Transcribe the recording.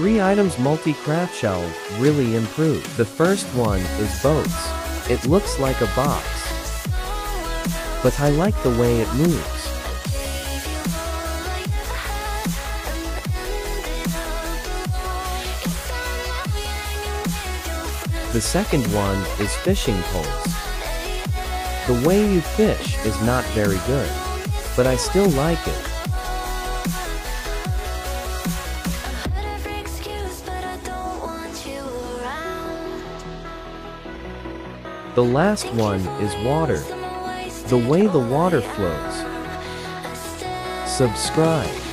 Three items MultiCraft shell really improved. The first one is boats. It looks like a box. But I like the way it moves. The second one is fishing poles. The way you fish is not very good. But I still like it. The last one is water. The way the water flows. Subscribe.